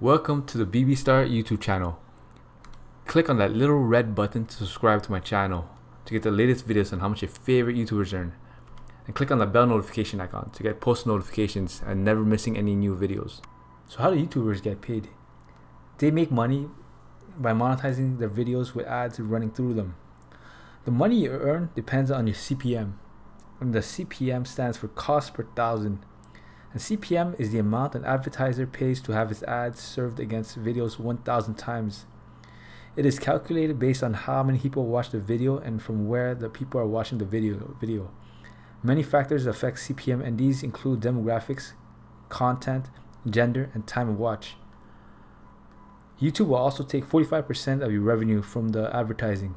Welcome to the BB Star YouTube channel. Click on that little red button to subscribe to my channel to get the latest videos on how much your favorite YouTubers earn. And click on the bell notification icon to get post notifications and never missing any new videos. So how do YouTubers get paid? They make money by monetizing their videos with ads running through them. The money you earn depends on your CPM. And the CPM stands for cost per thousand and CPM is the amount an advertiser pays to have his ads served against videos 1000 times. It is calculated based on how many people watch the video and from where the people are watching the video. video. Many factors affect CPM and these include demographics, content, gender, and time of watch. YouTube will also take 45% of your revenue from the advertising.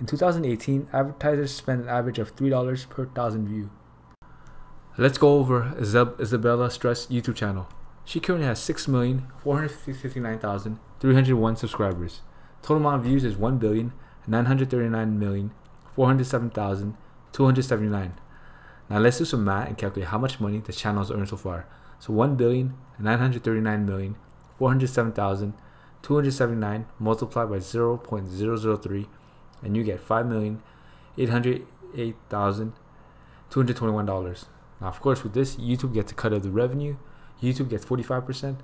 In 2018, advertisers spent an average of $3 per thousand view. Let's go over Izabella Stress YouTube channel. She currently has 6,459,301 subscribers. Total amount of views is 1,939,407,279. Now let's do some math and calculate how much money the channel has earned so far. So 1,939,407,279 multiplied by 0.003 and you get $5,808,221. Now, of course, with this, YouTube gets a cut of the revenue. YouTube gets 45%,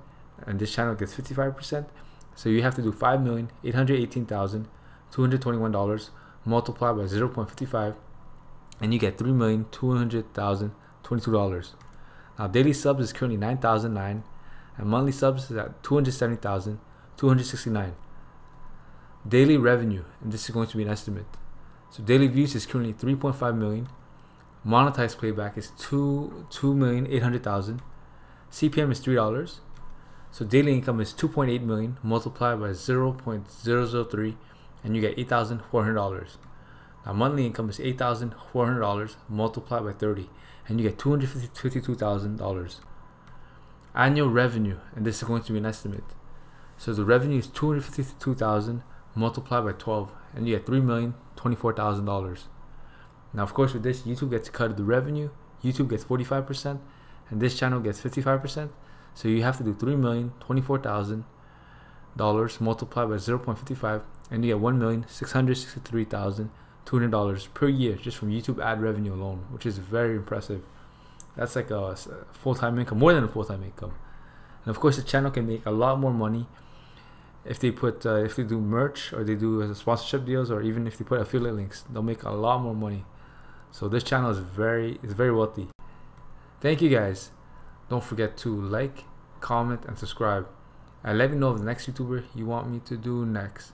and this channel gets 55%. So you have to do $5,818,221 multiplied by 0.55, and you get $3,200,022. Now, daily subs is currently 9,009, and monthly subs is at 270,269. Daily revenue, and this is going to be an estimate. So daily views is currently 3.5 million monetized playback is two two million eight hundred thousand. CPM is three dollars. So daily income is 2.8 million multiplied by 0.003 and you get $8,400. Now monthly income is $8,400 multiplied by 30 and you get $252,000. Annual revenue, and this is going to be an estimate. So the revenue is 252,000 multiplied by 12 and you get $3,024,000. Now, of course, with this, YouTube gets cut of the revenue. YouTube gets 45%, and this channel gets 55%. So you have to do $3,024,000 multiplied by 0.55, and you get $1,663,200 per year just from YouTube ad revenue alone, which is very impressive. That's like a full-time income, more than a full-time income. And of course, the channel can make a lot more money if they put uh, if they do merch or they do sponsorship deals or even if they put affiliate links, they'll make a lot more money. So this channel is very is very wealthy. Thank you guys. Don't forget to like, comment, and subscribe. And let me know the next YouTuber you want me to do next.